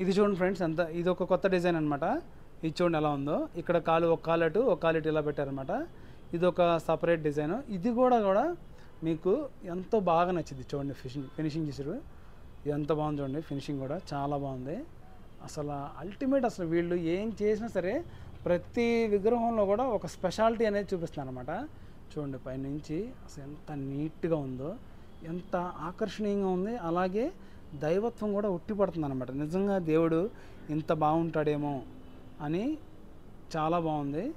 ఇది చూడండి ఫ్రెండ్స్ ఎంత ఇది ఒక కొత్త డిజైన్ అనమాట ఇది చూడండి ఎలా ఉందో. ఇక్కడ కాలు ఒక కాలు అటు ఒక కాలు ఇటు ఇలా పెట్టారనమాట ఇది ఒక సపరేట్ డిజైన్ ఇది కూడా కూడా మీకు ఎంతో బాగా నచ్చింది చూడండి ఫినిషింగ్ ఫినిషింగ్ చేసారు ఎంత బాగుంది చూడండి ఫినిషింగ్ కూడా చాలా బాగుంది. అసలు అల్టిమేట్ అసలు వీళ్ళు ఏం చేసినా సరే ప్రతి విగ్రహంలో కూడా ఒక స్పెషాలిటీ అనేది చూపిస్తున్నారు అనమాట చూడండి పైనుంచి అసలు ఎంత నీట్గా ఉందో ఎంత ఆకర్షణీయంగా ఉంది. అలాగే దైవత్వం కూడా ఉట్టిపడుతుంది అనమాట నిజంగా దేవుడు ఇంత బాగుంటాడేమో అని చాలా బాగుంది.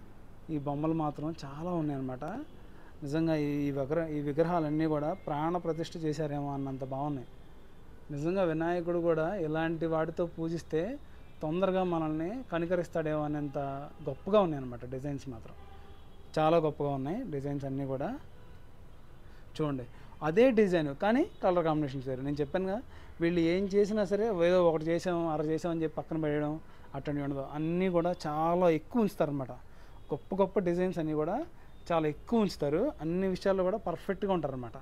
ఈ బొమ్మలు మాత్రం చాలా ఉన్నాయి అనమాట నిజంగా ఈ విగ్రహ ఈ విగ్రహాలన్నీ కూడా ప్రాణ ప్రతిష్ఠ చేశారేమో అన్నంత బాగున్నాయి. నిజంగా వినాయకుడు కూడా ఇలాంటి వాటితో పూజిస్తే తొందరగా మనల్ని కనికరిస్తాడేమో అనేంత గొప్పగా ఉన్నాయి అనమాట డిజైన్స్ మాత్రం. చాలా గొప్పగా ఉన్నాయి డిజైన్స్ అన్నీ కూడా. చూడండి. అదే డిజైన్ కానీ కలర్ కాంబినేషన్స్ వేరు. నేను చెప్పానుగా వీళ్ళు ఏం చేసినా సరే ఏదో ఒకటి చేసాం అర చేసాం అని చెప్పి పక్కన పెట్టడం అటువంటి ఉండదు. అన్నీ కూడా చాలా ఎక్కువ ఉంచుతారనమాట గొప్ప గొప్ప డిజైన్స్ అన్నీ కూడా చాలా ఎక్కువ ఉంచుతారు. అన్ని విషయాల్లో కూడా పర్ఫెక్ట్గా ఉంటారనమాట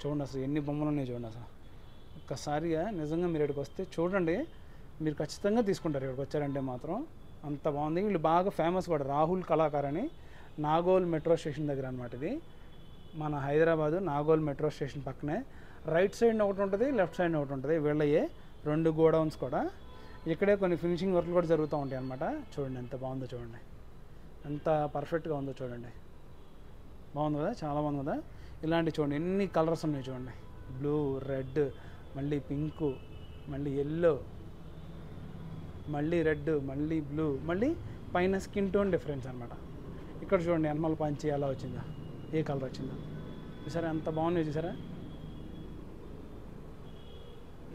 చూడండి అసలు ఎన్ని బొమ్మలు ఉన్నాయి చూడండి అసలు. ఒక్కసారిగా నిజంగా మీరు ఇక్కడికి వస్తే చూడండి మీరు ఖచ్చితంగా తీసుకుంటారు ఇక్కడికి వచ్చారంటే మాత్రం అంత బాగుంది. వీళ్ళు బాగా ఫేమస్ కూడా రాహుల్ కళాకారని అని. నాగోల్ మెట్రో స్టేషన్ దగ్గర అనమాట ఇది. మన హైదరాబాదు నాగోల్ మెట్రో స్టేషన్ పక్కనే. రైట్ సైడ్ ఒకటి ఉంటుంది లెఫ్ట్ సైడ్ ఒకటి ఉంటుంది వీళ్ళయే రెండు గోడౌన్స్ కూడా. ఇక్కడే కొన్ని ఫినిషింగ్ వర్క్లు కూడా జరుగుతూ ఉంటాయి అనమాట చూడండి ఎంత బాగుందో చూడండి. ఎంత పర్ఫెక్ట్గా ఉందో చూడండి. బాగుంది కదా? చాలా బాగుంది కదా? ఇలాంటి చూడండి ఎన్ని కలర్స్ ఉన్నాయి చూడండి. బ్లూ రెడ్ మళ్ళీ పింకు మళ్ళీ ఎల్లో మళ్ళీ రెడ్ మళ్ళీ బ్లూ మళ్ళీ పైన స్కిన్ టోన్ డిఫరెన్స్ అనమాట ఇక్కడ చూడండి ఎనమల పంచి ఎలా వచ్చిందా. ఏ కలర్ వచ్చిందా. చూసారా ఎంత బాగున్నాయి చూసారా?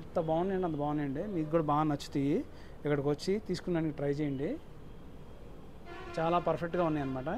ఎంత బాగున్నాయండి అంత బాగున్నాయండి. మీకు కూడా బాగా నచ్చుతాయి. ఇక్కడికి వచ్చి తీసుకున్నానికి ట్రై చేయండి. చాలా పర్ఫెక్ట్గా ఉన్నాయి అన్నమాట